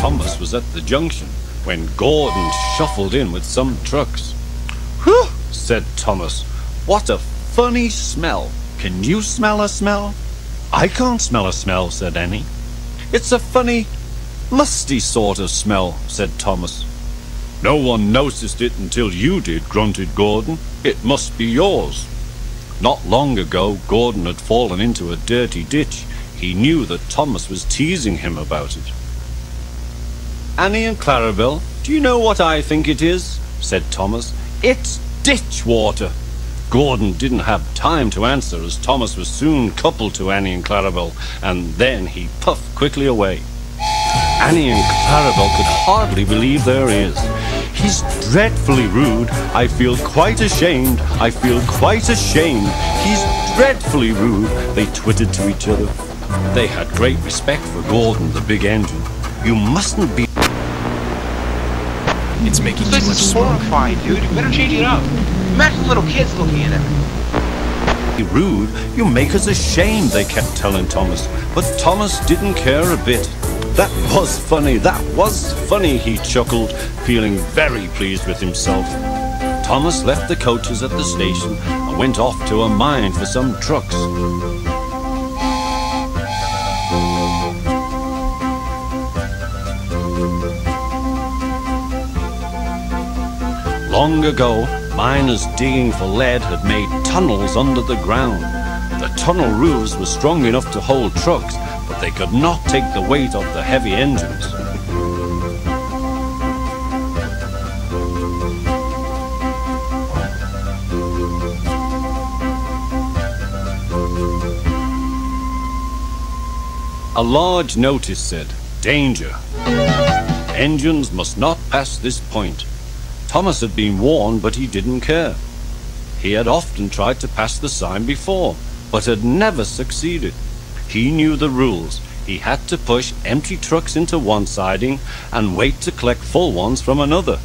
Thomas was at the junction when Gordon shuffled in with some trucks. Whew, said Thomas. What a funny smell. Can you smell a smell? I can't smell a smell, said Annie. It's a funny, musty sort of smell, said Thomas. No one noticed it until you did, grunted Gordon. It must be yours. Not long ago, Gordon had fallen into a dirty ditch. He knew that Thomas was teasing him about it. Annie and Clarabel, do you know what I think it is? said Thomas. It's ditch water. Gordon didn't have time to answer as Thomas was soon coupled to Annie and Clarabel, and then he puffed quickly away. Annie and Clarabel could hardly believe their ears. He's dreadfully rude. I feel quite ashamed. I feel quite ashamed. He's dreadfully rude, they twittered to each other. They had great respect for Gordon, the big engine. You mustn't be... It's making this too much is smoke. horrifying, dude. You better change it up. Imagine little kids looking at it. Be rude. You make us ashamed, they kept telling Thomas. But Thomas didn't care a bit. That was funny, that was funny, he chuckled, feeling very pleased with himself. Thomas left the coaches at the station and went off to a mine for some trucks. Long ago, miners digging for lead had made tunnels under the ground. The tunnel roofs were strong enough to hold trucks, but they could not take the weight of the heavy engines. A large notice said, Danger! Engines must not pass this point. Thomas had been warned, but he didn't care. He had often tried to pass the sign before, but had never succeeded. He knew the rules. He had to push empty trucks into one siding and wait to collect full ones from another.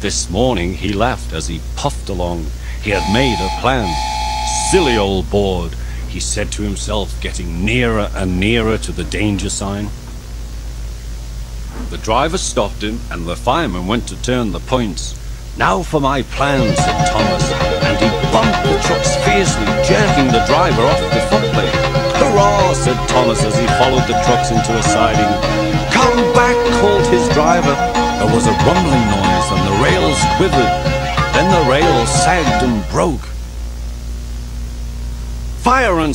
This morning he laughed as he puffed along. He had made a plan. Silly old board, he said to himself, getting nearer and nearer to the danger sign. The driver stopped him, and the fireman went to turn the points. Now for my plan, said Thomas, and he bumped the trucks fiercely, jerking the driver off the footplate. Hurrah, said Thomas as he followed the trucks into a siding. Come back, called his driver. There was a rumbling noise, and the rails quivered. Then the rails sagged and broke. Fire and